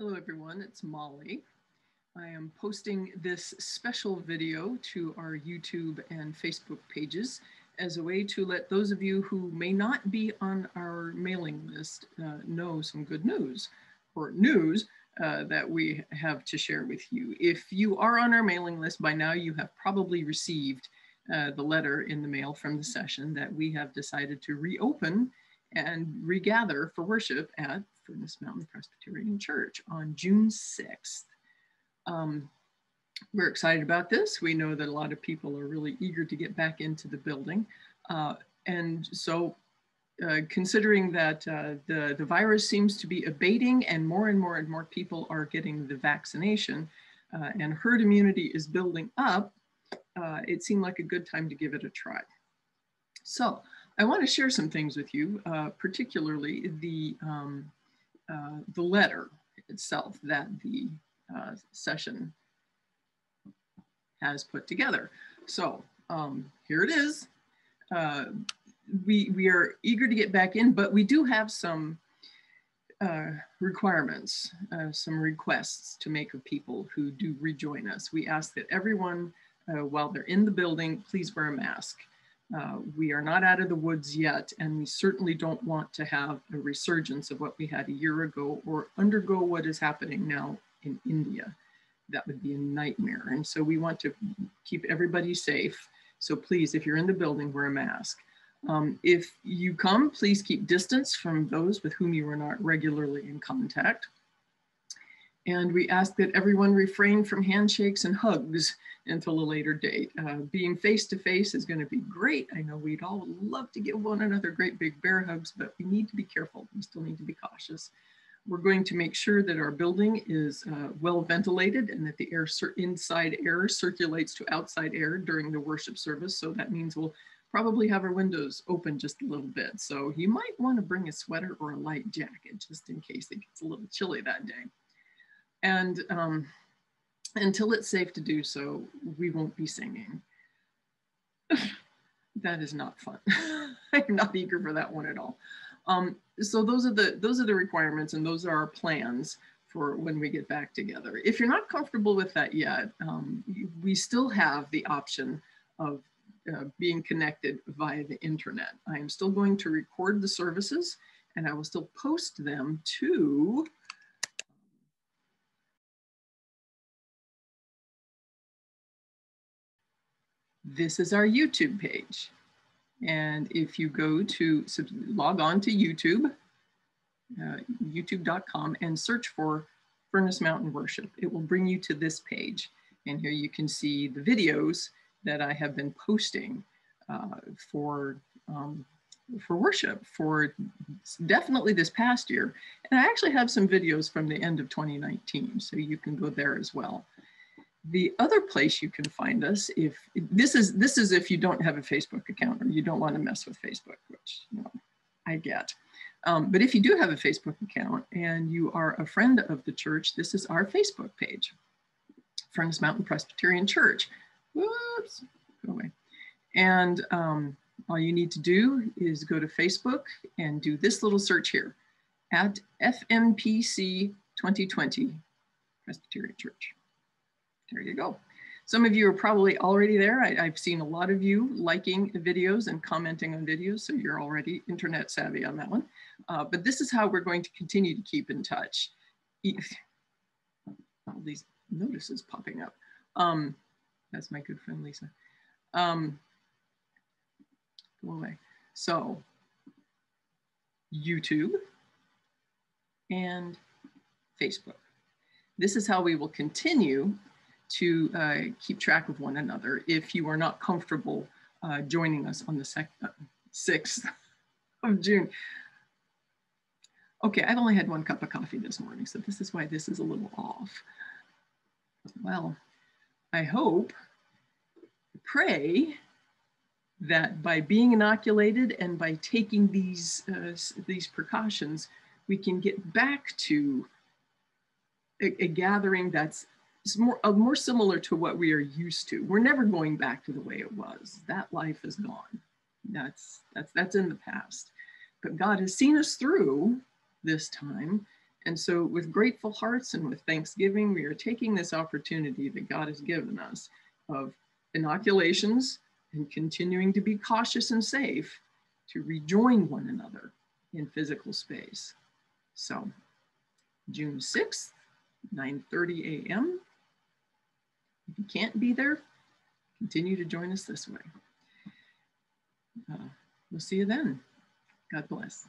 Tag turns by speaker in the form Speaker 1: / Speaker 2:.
Speaker 1: Hello everyone, it's Molly. I am posting this special video to our YouTube and Facebook pages as a way to let those of you who may not be on our mailing list uh, know some good news or news uh, that we have to share with you. If you are on our mailing list by now, you have probably received uh, the letter in the mail from the session that we have decided to reopen and regather for worship at Furnace Mountain Presbyterian Church on June 6th. Um, we're excited about this. We know that a lot of people are really eager to get back into the building. Uh, and so uh, considering that uh, the, the virus seems to be abating and more and more and more people are getting the vaccination uh, and herd immunity is building up, uh, it seemed like a good time to give it a try. So I want to share some things with you, uh, particularly the um, uh, the letter itself that the uh, session has put together. So um, here it is. Uh, we, we are eager to get back in, but we do have some uh, requirements, uh, some requests to make of people who do rejoin us. We ask that everyone, while they're in the building, please wear a mask. Uh, we are not out of the woods yet, and we certainly don't want to have a resurgence of what we had a year ago or undergo what is happening now in India. That would be a nightmare. And so we want to keep everybody safe. So please, if you're in the building, wear a mask. Um, if you come, please keep distance from those with whom you are not regularly in contact. And we ask that everyone refrain from handshakes and hugs until a later date. Uh, being face to face is going to be great. I know we'd all love to give one another great big bear hugs, but we need to be careful. We still need to be cautious. We're going to make sure that our building is uh, well ventilated and that the air inside air circulates to outside air during the worship service. So that means we'll probably have our windows open just a little bit. So you might want to bring a sweater or a light jacket just in case it gets a little chilly that day. And um, until it's safe to do so, we won't be singing. that is not fun. I'm not eager for that one at all. Um, so those are the those are the requirements and those are our plans for when we get back together. If you're not comfortable with that yet, um, we still have the option of uh, being connected via the internet. I am still going to record the services and I will still post them to this is our YouTube page. And if you go to log on to YouTube, uh, youtube.com, and search for Furnace Mountain Worship, it will bring you to this page. And here you can see the videos that I have been posting uh, for um, for worship for definitely this past year. And I actually have some videos from the end of 2019, so you can go there as well. The other place you can find us, if this is this is if you don't have a Facebook account or you don't want to mess with Facebook, which you know, I get. Um, but if you do have a Facebook account and you are a friend of the church, this is our Facebook page, Furnace Mountain Presbyterian Church. Whoops, go away. And um, all you need to do is go to Facebook and do this little search here at FMPC 2020 Presbyterian Church. There you go. Some of you are probably already there. I, have seen a lot of you liking videos and commenting on videos, so you're already internet savvy on that one. Uh, but this is how we're going to continue to keep in touch. All these notices popping up. Um, that's my good friend Lisa. Um, go away. So YouTube and Facebook. This is how we will continue to uh, keep track of one another if you are not comfortable uh, joining us on the 6th uh, of June. Okay, I've only had one cup of coffee this morning, so this is why this is a little off. Well, I hope, pray that by being inoculated and by taking these, uh, these precautions, we can get back to a, a gathering that's is more, uh, more similar to what we are used to. We're never going back to the way it was. That life is gone. That's, that's, that's in the past. But God has seen us through this time, And so with grateful hearts and with thanksgiving, we are taking this opportunity that God has given us of inoculations and continuing to be cautious and safe to rejoin one another in physical space. So June 6th, 9.30 a.m. If you can't be there, continue to join us this way. Uh, we'll see you then. God bless.